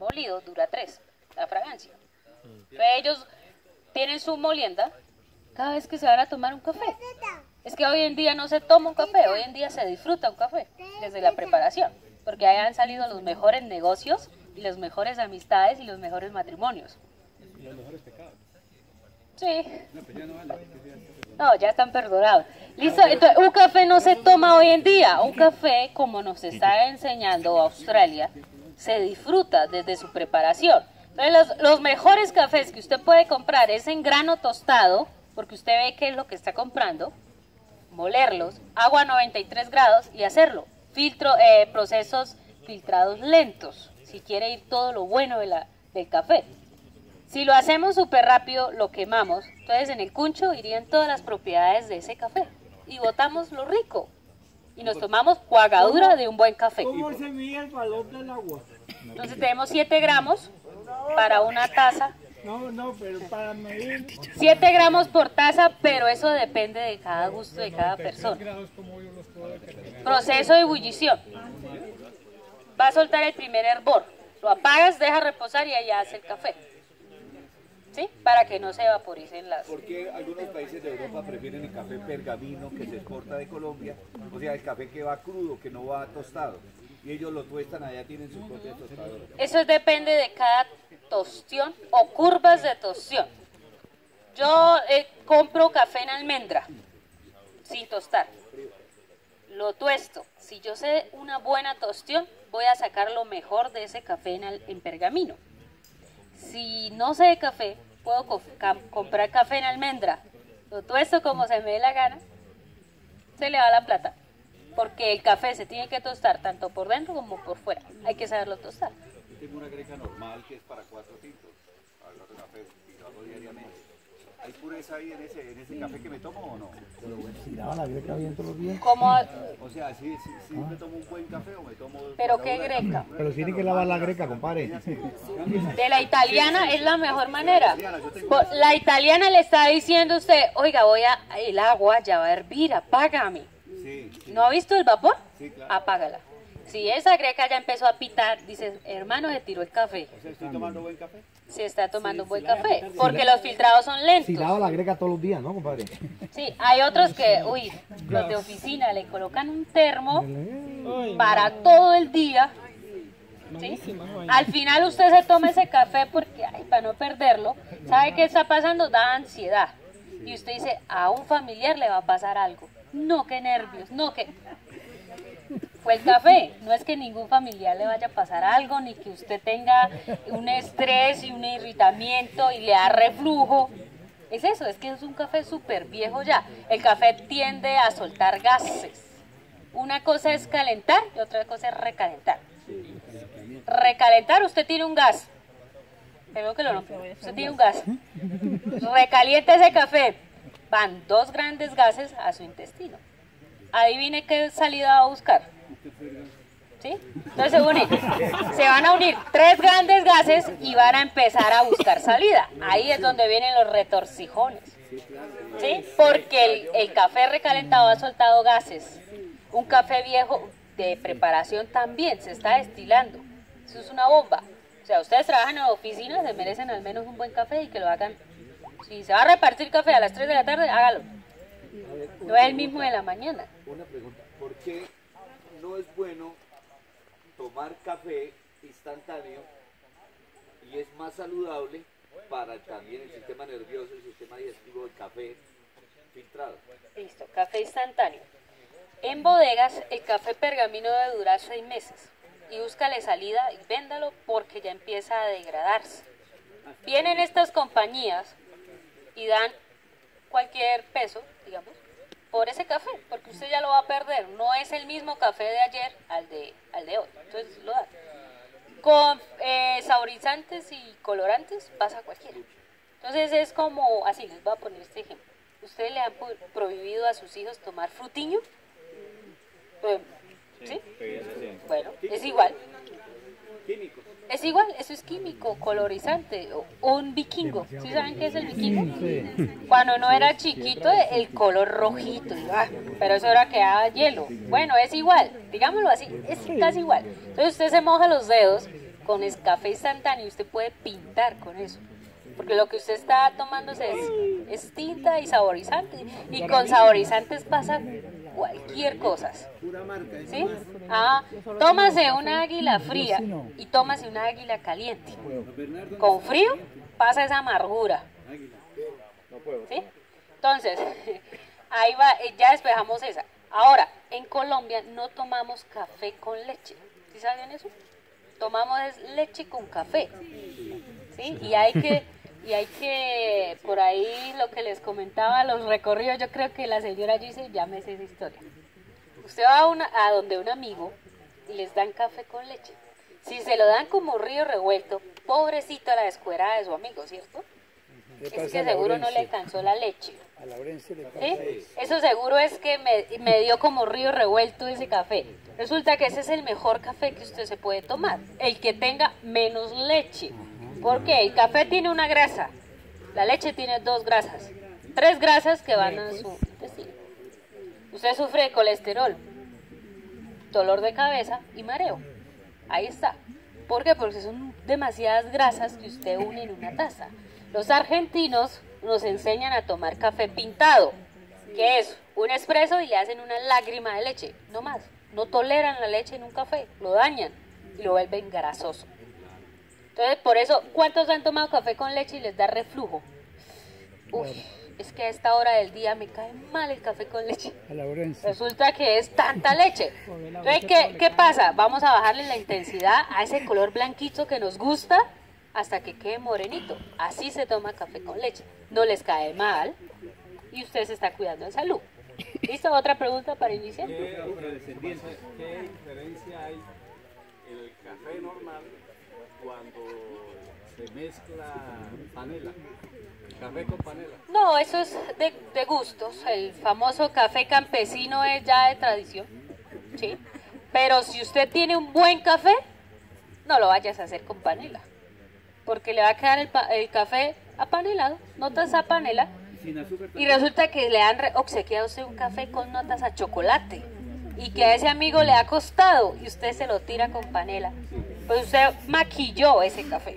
molido dura tres, la fragancia. Ellos tienen su molienda cada vez que se van a tomar un café. Es que hoy en día no se toma un café, hoy en día se disfruta un café desde la preparación, porque ahí han salido los mejores negocios y las mejores amistades y los mejores matrimonios. Y los mejores pecados. Sí. No, ya están perdonados. Listo, entonces un café no se toma hoy en día. Un café, como nos está enseñando Australia, se disfruta desde su preparación. Entonces los, los mejores cafés que usted puede comprar es en grano tostado, porque usted ve qué es lo que está comprando, molerlos, agua a 93 grados y hacerlo. Filtro, eh, procesos filtrados lentos, si quiere ir todo lo bueno de la- del café. Si lo hacemos súper rápido, lo quemamos. Entonces en el cuncho irían todas las propiedades de ese café. Y botamos lo rico. Y nos tomamos cuagadura de un buen café. ¿Cómo se mide el valor del agua? Entonces tenemos 7 gramos para una taza. No, no, pero para medir 7 gramos por taza, pero eso depende de cada gusto de cada persona. Proceso de ebullición. Va a soltar el primer hervor. Lo apagas, deja reposar y allá hace el café. ¿Sí? Para que no se vaporicen las... ¿Por qué algunos países de Europa prefieren el café pergamino que se exporta de Colombia? O sea, el café que va crudo, que no va tostado. Y ellos lo tuestan, allá tienen sus propias tostadoras. Eso depende de cada tostión o curvas de tostión. Yo eh, compro café en almendra, sin tostar. Lo tuesto. Si yo sé una buena tostión, voy a sacar lo mejor de ese café en, al- en pergamino. Si no sé de café, puedo comprar café en almendra. Lo tuesto como se me dé la gana, se le va la plata. Porque el café se tiene que tostar tanto por dentro como por fuera. Hay que saberlo tostar. Yo tengo una greca normal que es para cuatro tintos. Diariamente. ¿Hay pureza ahí en ese, en ese café que me tomo o no? Si daba la greca bien todos los días. Como, O sea, ¿sí, sí, sí me tomo un buen café o me tomo... pero qué greca. Pero tiene que lavar la greca, compadre. De la italiana es la mejor manera. La italiana le está diciendo a usted, oiga, voy a, el agua ya va a hervir, apágame. Sí, sí, ¿No ha visto el vapor? Sí, claro. Apágala. Si esa greca ya empezó a pitar, dice, hermano, se tiró el café. o sea, estoy tomando buen café. Se está tomando un buen café. Porque los filtrados son Si lentos. lava la greca todos los días, ¿no, compadre? Sí, hay otros que, uy, los de oficina le colocan un termo para todo el día. ¿sí? Al final usted se toma ese café porque, ay, para no perderlo, ¿sabe qué está pasando? Da ansiedad. Y usted dice, a un familiar le va a pasar algo. No, qué nervios, no, que... Fue el café, no es que ningún familiar le vaya a pasar algo, ni que usted tenga un estrés y un irritamiento y le da reflujo. Es eso, es que es un café súper viejo ya. El café tiende a soltar gases. Una cosa es calentar y otra cosa es recalentar. Recalentar, usted tiene un gas. Creo que lo rompió. Usted tiene un gas. Recalienta ese café. Van dos grandes gases a su intestino. Adivine qué salida va a buscar. ¿Sí? Entonces se unen. Se van a unir tres grandes gases y van a empezar a buscar salida. Ahí es donde vienen los retorcijones. ¿Sí? Porque el, el café recalentado ha soltado gases. Un café viejo de preparación también se está destilando. Eso es una bomba. O sea, ustedes trabajan en oficinas, se merecen al menos un buen café y que lo hagan. Si se va a repartir café a las 3 de la tarde, hágalo. No es el mismo de la mañana. Una pregunta, ¿por qué no es bueno tomar café instantáneo y es más saludable para también el sistema nervioso, el sistema digestivo del café filtrado? Listo, café instantáneo. En bodegas, el café pergamino debe durar seis meses. Y búscale salida y véndalo porque ya empieza a degradarse. Vienen estas compañías y dan cualquier peso, digamos, por ese café, porque usted ya lo va a perder. No es el mismo café de ayer al de, al de hoy. Entonces lo dan. Con eh, saborizantes y colorantes pasa cualquiera. Entonces es como, así les voy a poner este ejemplo. ¿Ustedes le han pro- prohibido a sus hijos tomar frutiño? Pues, ¿Sí? Bueno, es igual. Eso es químico, colorizante. Un vikingo. ¿Sí saben qué es el vikingo? Cuando no era chiquito, el color rojito. ah, pero eso era que hielo. Bueno, es igual, digámoslo así, es casi igual. Entonces usted se moja los dedos con el café instantáneo usted puede pintar con eso. Porque lo que usted está tomándose es, es tinta y saborizante. Y con saborizantes pasa cualquier cosa. ¿Sí? Ah, tómase una águila fría y tómase una águila caliente. Con frío pasa esa amargura. ¿Sí? Entonces, ahí va, eh, ya despejamos esa. Ahora, en Colombia no tomamos café con leche. ¿Sí saben eso? Tomamos leche con café. ¿Sí? Y hay que, y hay que, por ahí lo que les comentaba, los recorridos, yo creo que la señora dice, ya me sé esa historia. Usted va a, una, a donde un amigo y les dan café con leche. Si se lo dan como río revuelto, pobrecito a la escuela de su amigo, ¿cierto? Es que seguro no le cansó la leche. A Laurencio le ¿Sí? Eso seguro es que me, me dio como río revuelto ese café. Resulta que ese es el mejor café que usted se puede tomar, el que tenga menos leche. Porque el café tiene una grasa, la leche tiene dos grasas, tres grasas que van a su intestino. Usted sufre de colesterol, dolor de cabeza y mareo. Ahí está. ¿Por qué? Porque son demasiadas grasas que usted une en una taza. Los argentinos nos enseñan a tomar café pintado, que es un espresso y le hacen una lágrima de leche, no más. No toleran la leche en un café, lo dañan y lo vuelven grasoso. Entonces, por eso, ¿cuántos han tomado café con leche y les da reflujo? Uy, es que a esta hora del día me cae mal el café con leche. A. Resulta que es tanta leche. Entonces, ¿qué, ¿qué pasa? Vamos a bajarle la intensidad a ese color blanquito que nos gusta hasta que quede morenito. Así se toma café con leche. No les cae mal y usted se está cuidando de salud. ¿Listo? ¿Otra pregunta para iniciar? ¿Qué, qué diferencia hay en el café normal cuando se mezcla panela? Café con panela. No, eso es de, de gustos. El famoso café campesino es ya de tradición. ¿sí? Pero si usted tiene un buen café, no lo vayas a hacer con panela. Porque le va a quedar el, el café apanelado, notas a panela. Y resulta que le han obsequiado usted un café con notas a chocolate. Y que a ese amigo le ha costado y usted se lo tira con panela. Pues usted maquilló ese café.